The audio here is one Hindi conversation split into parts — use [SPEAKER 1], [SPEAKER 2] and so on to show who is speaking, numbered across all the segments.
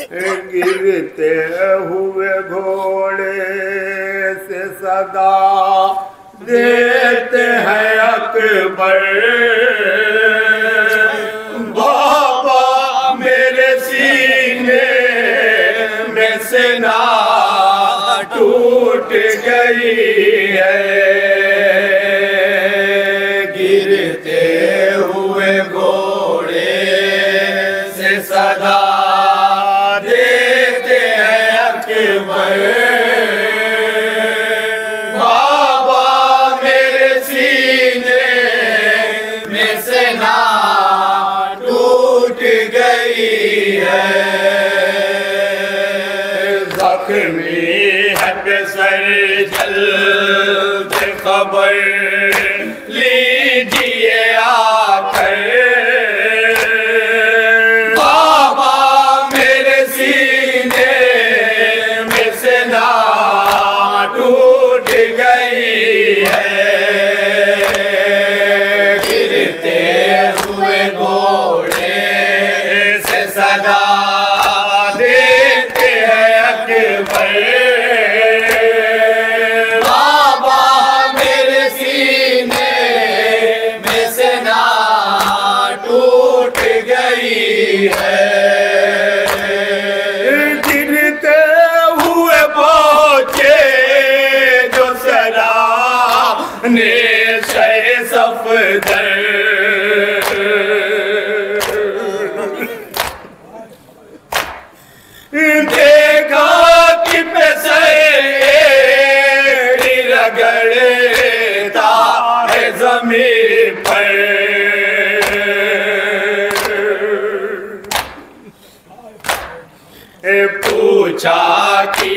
[SPEAKER 1] गिरते हुए घोड़े से सदा देते हैं अकबर। बाबा मेरे सीने में से ना टूट गई है। हक में है सर जल्द खबर Happy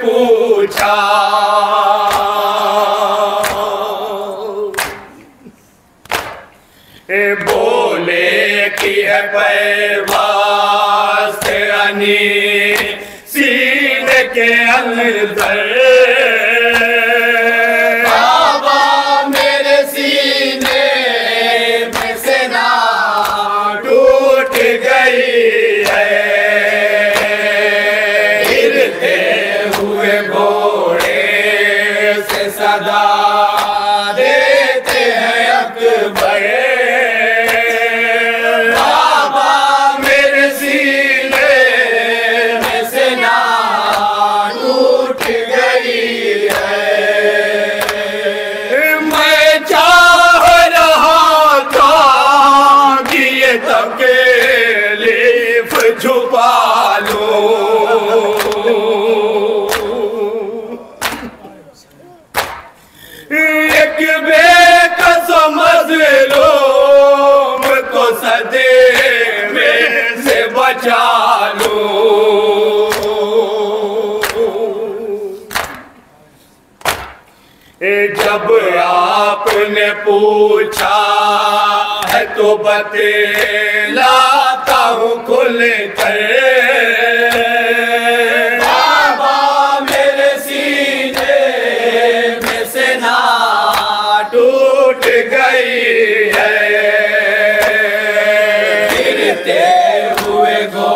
[SPEAKER 1] पूछा। ए बोले कि है पैवास अनी के अंदर पूछा है तो बतलाता हूँ खुल कर। से ना टूट गई है। गिरते हुए गो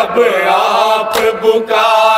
[SPEAKER 1] जब आप बुका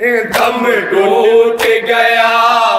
[SPEAKER 1] दम टूट गया।